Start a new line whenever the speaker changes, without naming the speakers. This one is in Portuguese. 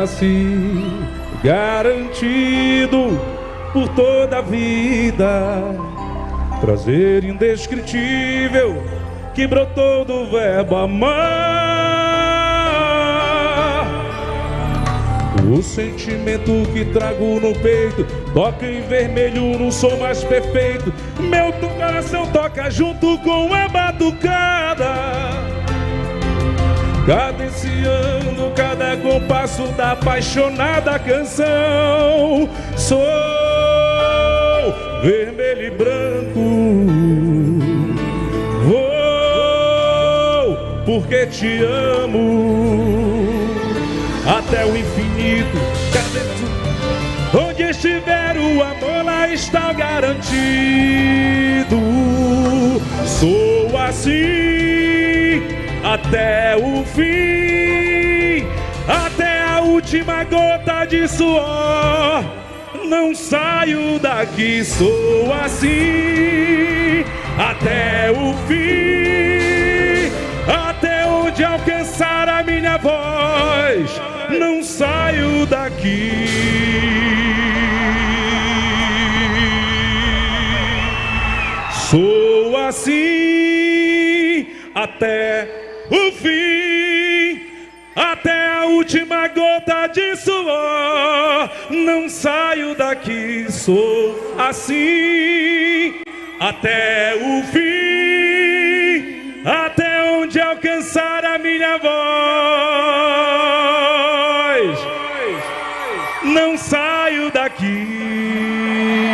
nasci garantido por toda a vida. Prazer indescritível que brotou do verbo amar. O sentimento que trago no peito toca em vermelho no som mais perfeito. Meu coração toca junto com a batucada. Cadenciando cada compasso da apaixonada canção. Sou vermelho e branco. Vou porque te amo até o infinito. Cadê tu? Onde estiver o amor, lá está garantido. Sou assim até o fim, até a última gota de suor. Não saio daqui, sou assim até o fim, até onde alcançar a minha voz. Não saio daqui. Sou assim até o fim, até a última gota de suor. Não saio daqui, sou assim até o fim, até onde alcançar a minha voz. Não saio daqui.